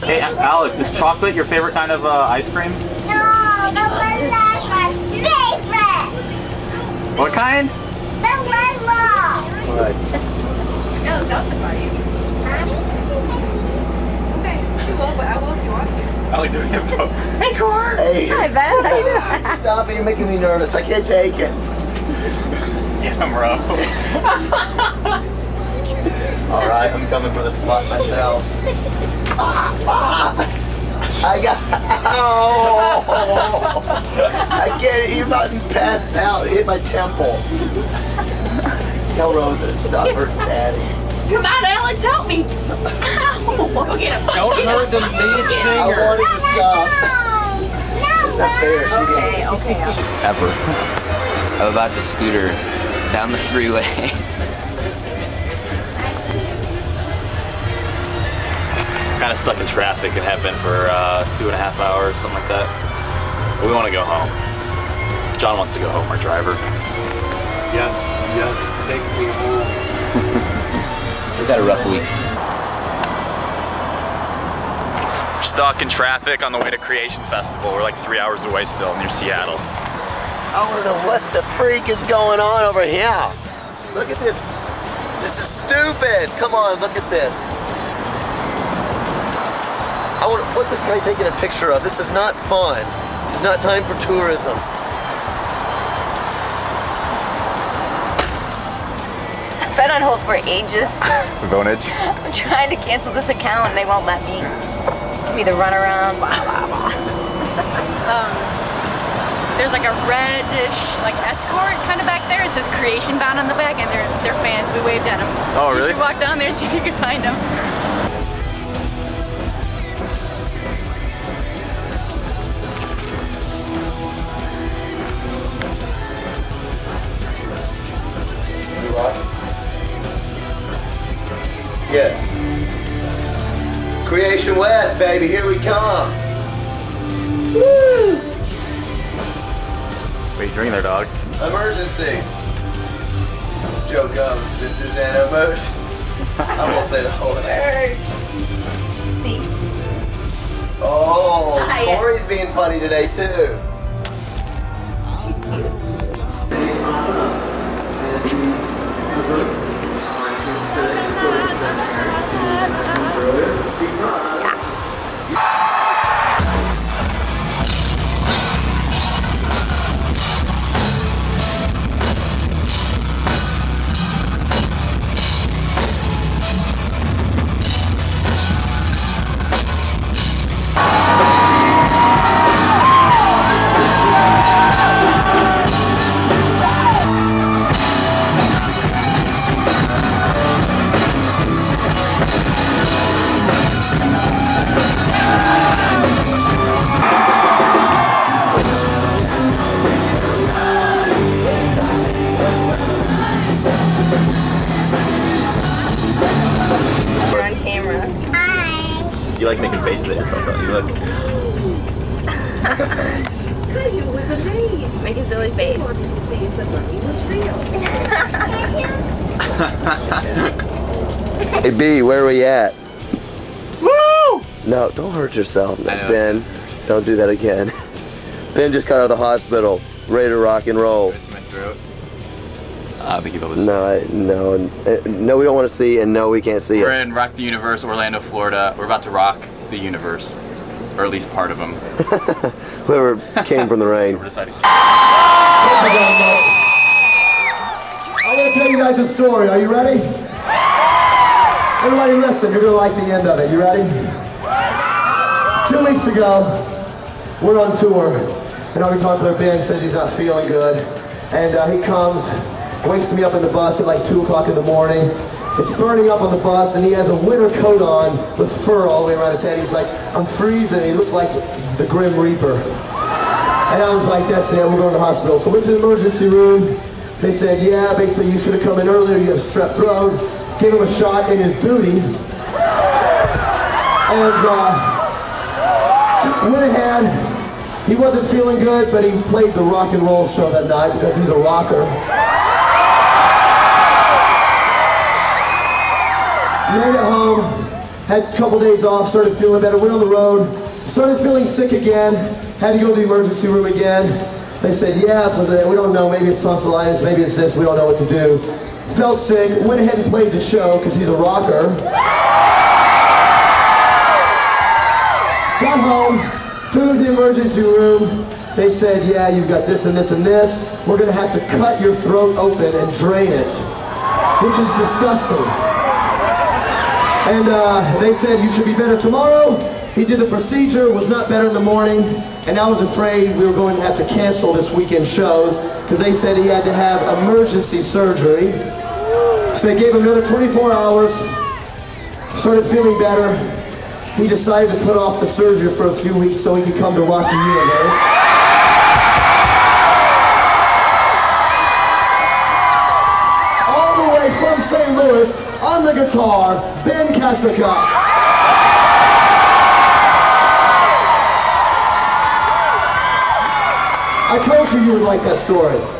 Hey, Alex, is chocolate your favorite kind of uh, ice cream? No, the Lila's my favorite. What kind? The Lila. Alright. Alex, I'll sit by you. Okay, she will, but I will if you want to. I like doing it. Hey, Cor! Hey. Hi, Ben. How you doing? Stop it, you're making me nervous. I can't take it. Yeah, bro. Alright, I'm coming for the spot myself. Ah, ah. I got. Ow! I can't. You're about to pass out. It hit my temple. Tell Rosa to stop hurting Daddy. Come on, Alex, help me. Ow. Get him. Don't hurt the lead I singer. wanted to stop. It's not fair. She Okay, okay. Ever. I'm about to scooter down the freeway. kind of stuck in traffic and have been for uh, two and a half hours, something like that. But we want to go home. John wants to go home, our driver. Yes, yes, take me home. Is that a rough week? We're stuck in traffic on the way to Creation Festival. We're like three hours away still near Seattle. I want to know what the freak is going on over here. Look at this. This is stupid. Come on, look at this. I want, what's this guy taking a picture of? This is not fun. This is not time for tourism. I've been on hold for ages. Vonage. I'm trying to cancel this account and they won't let me. Give me the runaround, blah, blah, blah. um, there's like a reddish, like escort kind of back there. It says creation bound on the back and they're, they're fans. We waved at them. Oh, You really? should walk down there and see if you can find them. Baby, here we come. Woo! What are you drinking there, dog? Emergency. Joe goes, this is an emergency. I won't say the whole thing. See? Oh, Hi. Corey's being funny today too. You like making faces at yourself, don't you? Look. Make a silly face. Hey B, where are we at? Woo! No, don't hurt yourself, I. Ben. Don't do that again. Ben just got out of the hospital, ready to rock and roll. I don't think you'll be able to see. No, I, no, uh, no, we don't want to see, and no, we can't see We're it. in Rock the Universe, Orlando, Florida. We're about to rock the universe, or at least part of them. Whoever came from the rain. We're deciding. I'm going to tell you guys a story. Are you ready? Everybody listen, you're going to like the end of it. You ready? Two weeks ago, we're on tour, and our guitar player Ben says he's not feeling good. And uh, he comes, wakes me up in the bus at like 2 o'clock in the morning. It's burning up on the bus, and he has a winter coat on with fur all the way around his head. He's like, I'm freezing. He looked like the Grim Reaper. And I was like, that's it, we're going to the hospital. So we went to the emergency room. They said, yeah, basically you should have come in earlier, you have strep throat. Gave him a shot in his booty. And uh, went ahead. He wasn't feeling good, but he played the rock and roll show that night because he's a rocker. Had a couple days off, started feeling better, went on the road, started feeling sick again, had to go to the emergency room again. They said, yeah, we don't know, maybe it's tonsillitis, maybe it's this, we don't know what to do. Felt sick, went ahead and played the show because he's a rocker. Got home, took him to the emergency room. They said, yeah, you've got this and this and this. We're gonna have to cut your throat open and drain it, which is disgusting. And uh, they said, you should be better tomorrow. He did the procedure, was not better in the morning, and I was afraid we were going to have to cancel this weekend shows because they said he had to have emergency surgery. So they gave him another 24 hours, started feeling better. He decided to put off the surgery for a few weeks so he could come to Rock the Universe. All the way from St. Louis, on the guitar, Ben Kasica. I told you you would like that story.